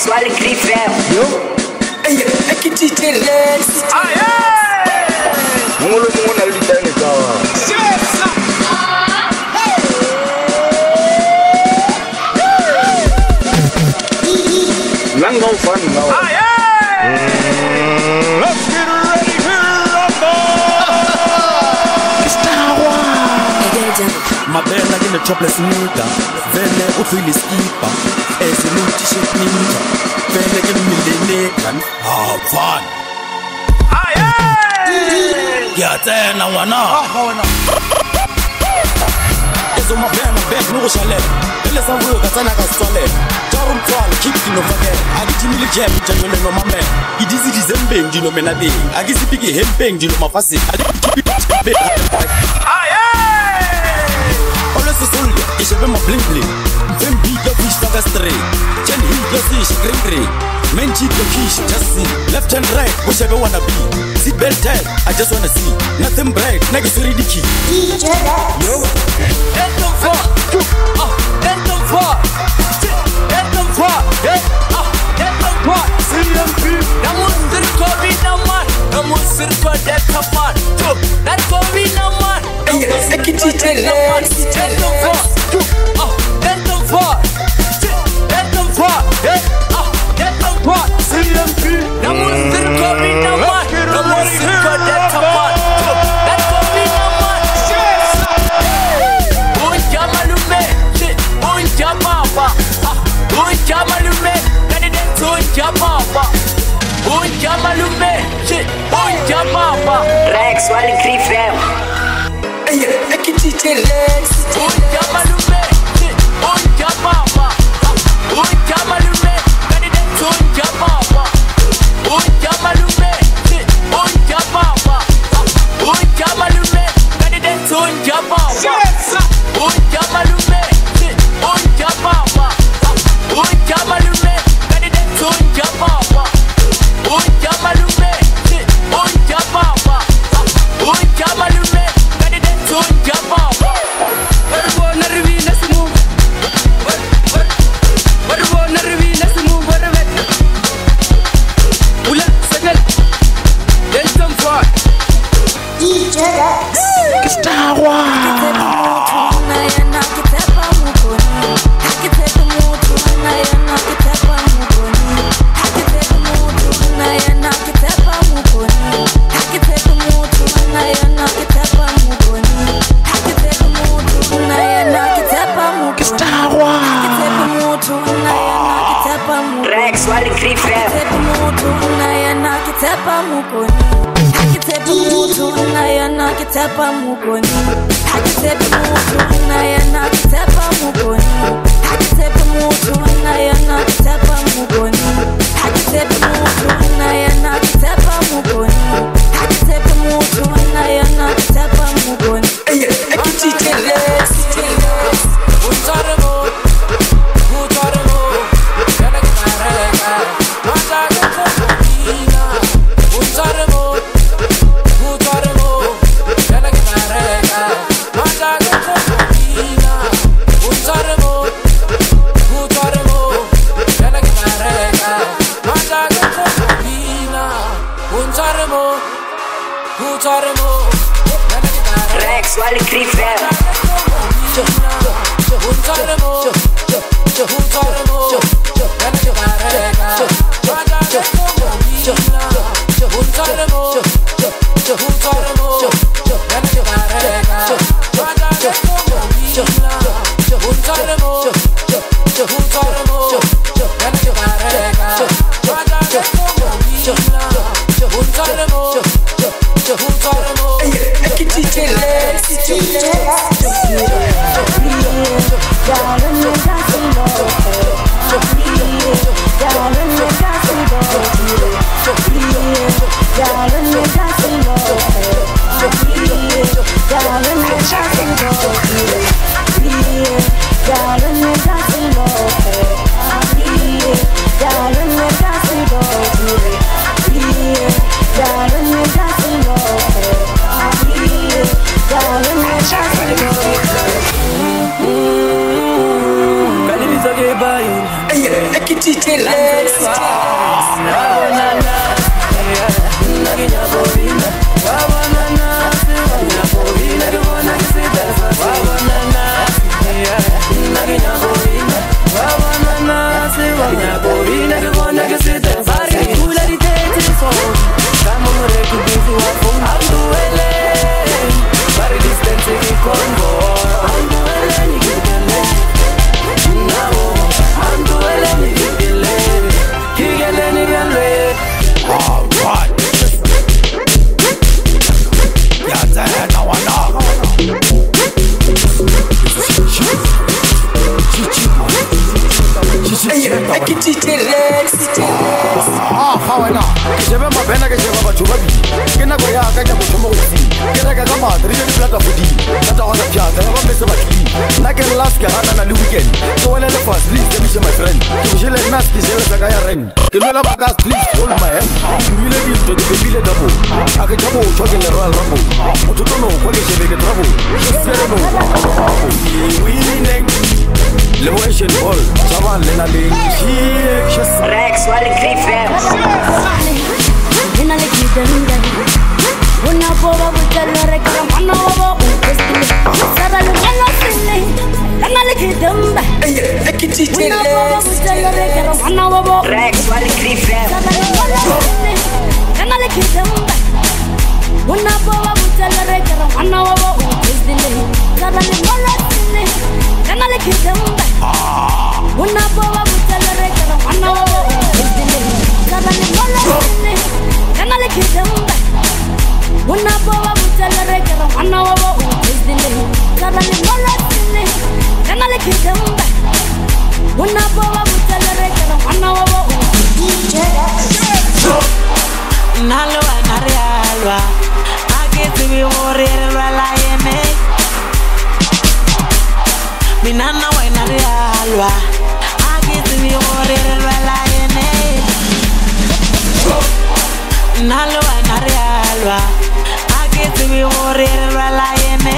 Rex wale grifem yo. Eye ekitite rex mongwe le mongwe o na le ditaene tsa gago nna nka o fa nna wa. Let's get ready to rumble! mabela ke metropolis nida vele u feel skipa eziluti shit ninja. Vele ke milene ah, kan ha fun ele sa vuyo katsana ka setswalela jaro mtswala a ke timile jap ke dise dizembeng dino menabeng. A ke sepike hempeng dino mafaseng. le sesollo ke shebe mablingbling mfeng beat ya fish faka straight chen heat ya fish green green men cheat ya fish just see. Left and right o shebe wanna be? Seat belt tight i just wanna see. Nothing bright na ke swere dikey yo. Let them fall ah let them fall let them fall hey ah let them fall see them beat na mo sirko bi na man. Na mo sirko death apart to let go be na man. Ekitite naman. rex. Let ekitite rex. Akitepa mukoni mutu Darling, decirle ye akitite rex ga wena. ke jebe mabena ke jeba batho ba bile ke nako ya ka ke motho mo go tsene ke reka ka maata di je di plata godimo ka ta gona pjata ka bametse batlini nna ke llas ke ganana le weekend. Ke wele lefase le itemise my friend. Ke bojele nnas ke jelesa ka ya rent. Ke lwela bakas please hold my hand ke bile dinto ke bebile double. A ke tha botshwa ke leroyal rumble motho tono kwa ke لويش البول. طبعا لنا ليك شيك راكس والجري فاهم هنا لك دندن هنا بابا بتلا ركرم أنا بابا بتسلي سبب أنا سلي أنا لك دمبة أكيد تيجي هنا بابا بتلا ركرم أنا بابا راكس والجري فاهم Una boba butelo rekara mwana wabo nna le wena re alwa a ke tsebe gore re lwela ene mina nna wena re alwa a ke tsebe gore re lwela ene nna le wena re alwa a ke gore re lwela ene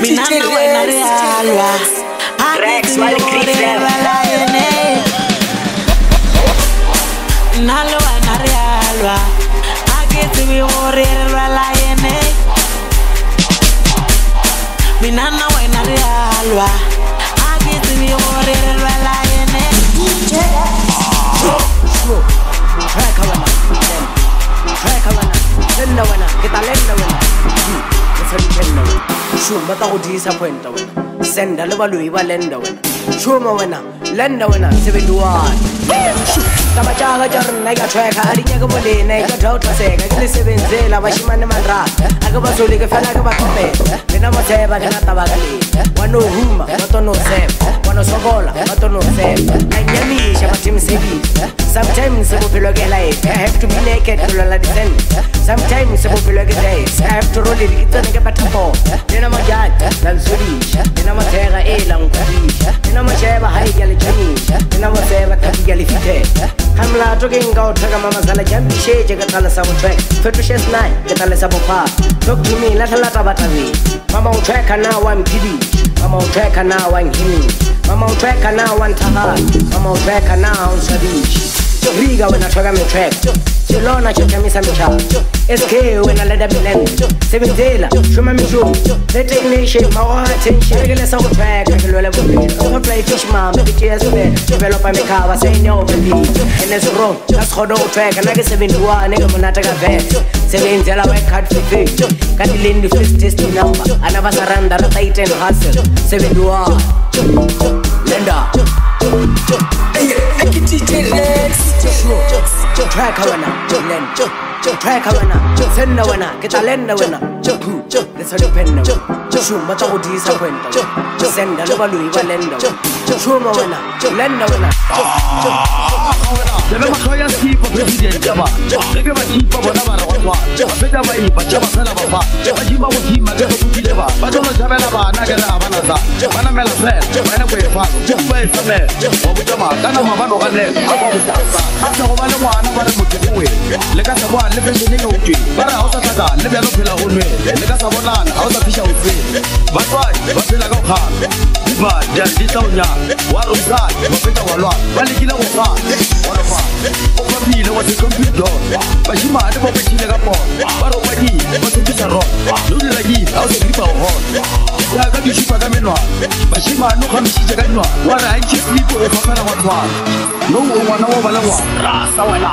mina nna wena re alwa a ke Rex, tsebe wale gore re Christian. lwela ene nna le wena re alwa a ke tsebe gore re lwela ene mina nna wena re alwa a ke tsebe gore re lwela ene Treka wena, then. Treka wena, lenna wena, ke ta lenna wena. Hmm, ke tshephenna wena. šom ba ka go disappointa wena. Senda le baloi ba lenda wena. Šoma wena lenda wena seventy-one taba jaaka ja rena e ka tshweka a dinyake molene ka thaotloseka ke le sebentsela bašimane manrata a ke ba soleke fela ke ba tlhopela lena motsheba kana tabaka le wa no huma wa tono sefa wa no sokola wa tono sefa a nnyamiša bathimsedisa Sometimes bophelo ke life I have to be naked to lala the sense Sometimes bophelo ke days I have to roll it. Ke tsone ke batho bo Lena majata la ntsodisha Lena mathera e la nkodisha Lena masheba ha ya le tshonisha Lena moseba tabi ya le fitela Hamlato ke nka o thaka mama sala jampisheje ka tsala sa botsweka Fetushes 9 ke tsala sa bopha Talk to me la tlala taba tabe Mama o thaka na wa mpidisha mama uthweka nawa ngini mama uthweka nawa nthabani mama uthweka nawa usabishi Riga wena tshwaka metrap Lona chachamisa michapa SK wena leda bilen Sebenzela shuma mishumo Lete ignition mawa attention Rekelesa ku track kelwele bophelo Over play tish mama BTS bed Developa mikhaba senior believe And as wrong that's how don't track and I get 71 nge monata ka vet Sebenzela we card for fit Kanti lindi first test number Anava saranda ra tight and hustle 71 Lenda Track wena, len. Track wena, senna wena, lenna wena. Le sa dependa wena. Shuma tsa go disappointa wena. Senda le baloi ba lenda wena. Shuma wena, lenda wena. Jebe matlho ya sipa president jaba ke ba thipa bona ba re go tshwa Ba feta ba ipa tša ba fela ba Ba thima go thima ke go bukile ba Ba tlo tšhabela bana ke re a bana sa Ba namela fela ba ene ko e falo Ba e femela Wa botsa ma ka nama ba no ga nela A ba botsa A sa go ba le ngwana ba re motho ke we Le ka sa boa le pension e utwe Ba re ha o sa tlhaka le bjalo phela go nwe Le ka sa bonana ha o sa fiša o tswe Ba tswai ba phela ka go kgala. Dipa di tla o nyala. Wa romsane ba feta wa lwana Ba lekile go fana Wa lo fana o papile wa secomputer bašimane ba betšhile ka pona ba re kwadile ba sekisa rona le o dira kile ga o se gripa go gona jaaka dišupa ka menwana. Bašimane o kgamišitše ka nwana wa re ga ntšhi slipo o fapela ngwatlhwana no o ngwana wo ba le ngwana. Rasa wena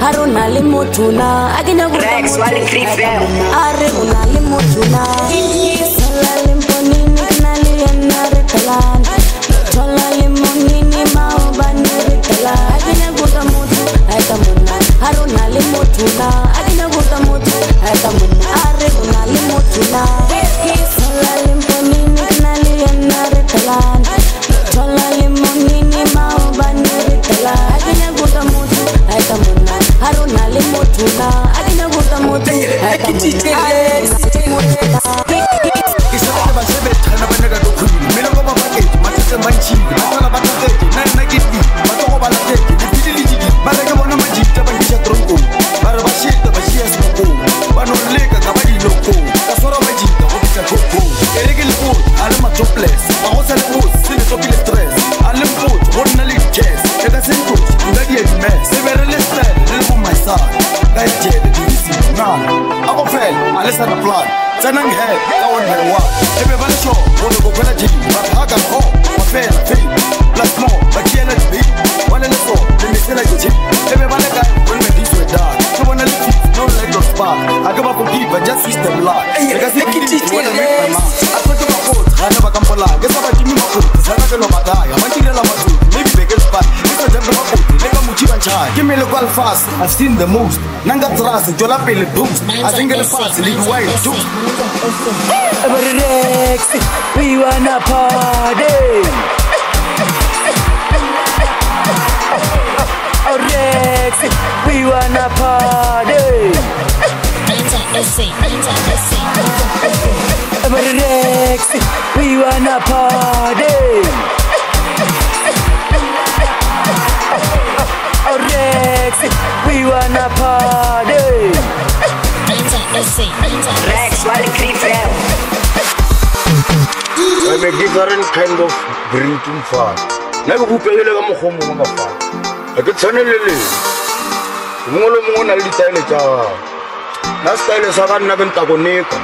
haruna limutuna agina rex wali kripel aruna limutuna sala limponini kanali yanare talan tola limonini maubani ritala agina guda mutu aita muna haruna limutuna agina guda mutu aita muna Nangapile kwal fast, I've seen the most. Nangatras, Jolapile boost. I think it's fast, lead wide too. Rex, we wanna party. Oh, Rex, we wanna party. Rex, we wanna party. Rex, we wanna party. Rex, while creep I make different kind of drinking fun. nna ke bopegile ka mokgwa mongwe ka fane ga ke tshwaneleleng mongwe le mongwe o na le ditaele tsa gago nna setaele sa ka nna ke ntakoneka.